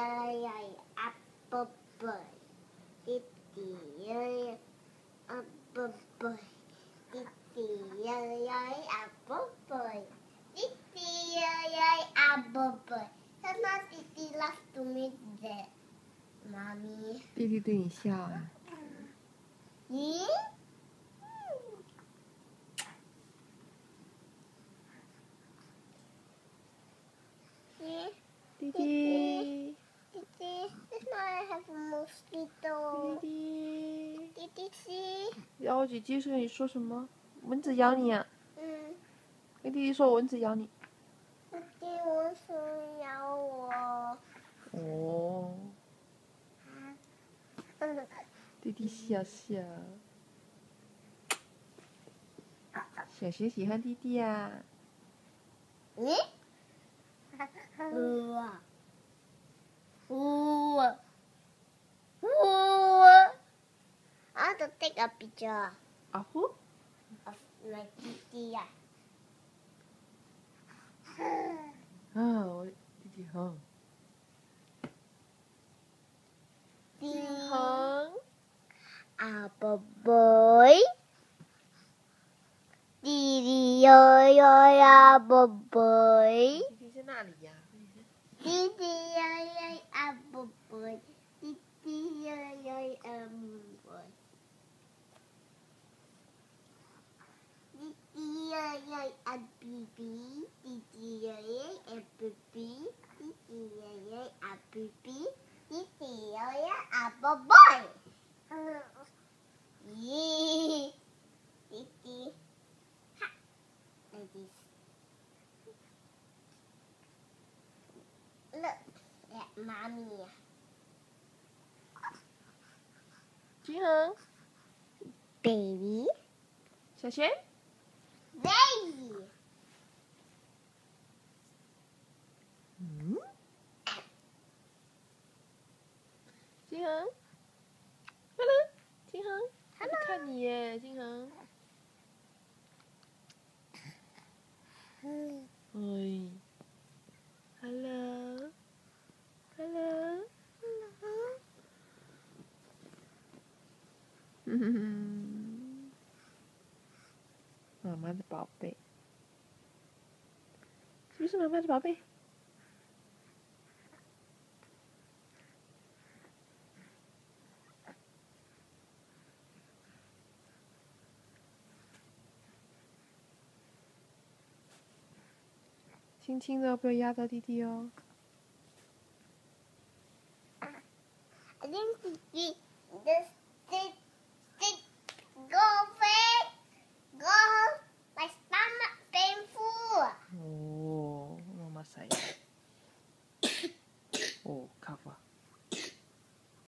yeah, apple boy. Itty, yeah, apple boy. Itty, yeah, apple boy. Itty, yeah, apple boy. Sometimes Itty loves to meet the Mommy. 弟弟对你笑啊。咦、嗯？小姐姐你说什么？蚊子咬你啊？”嗯，跟弟弟说：“蚊子咬你。”弟弟，蚊子咬我。哦。弟弟笑笑。小熊喜欢弟弟啊。嗯。呜。呜。take a picture. Of who? Of my kitty. Oh, A boy. Kitty yo yo ya boy. and BB, DDAA and BB, DDAA and BB, DDAA and BB. Yeah. DD. Ha. Like this. Look at mommy. Jihoon. Baby. 小璇。金恒，Hello，金恒，看你耶，金恒。嗯。喂。Hello。Hello。Hello。嗯哼哼。妈妈的宝贝。是不是妈妈的宝贝？轻轻的，不要压到弟弟哦。